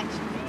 catch.